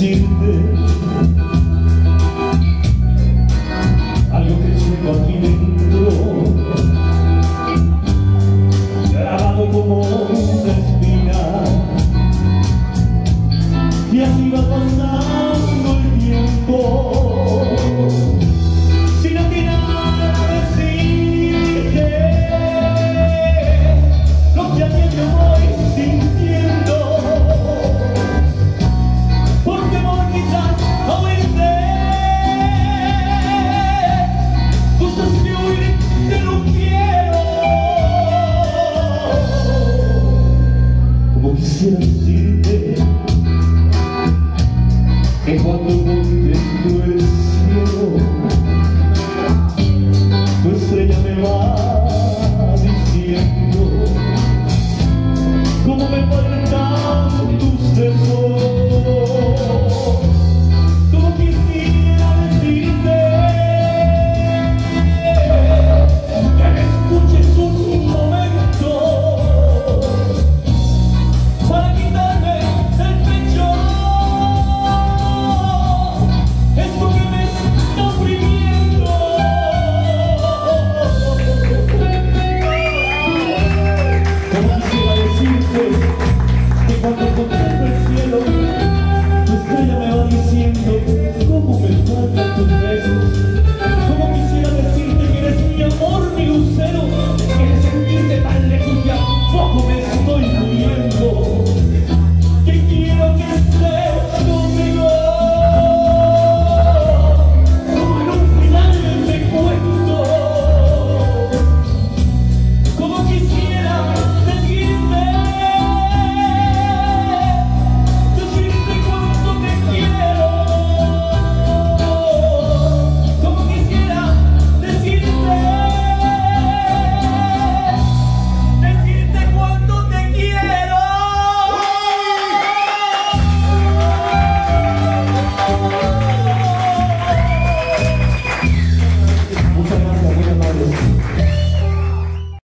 decirte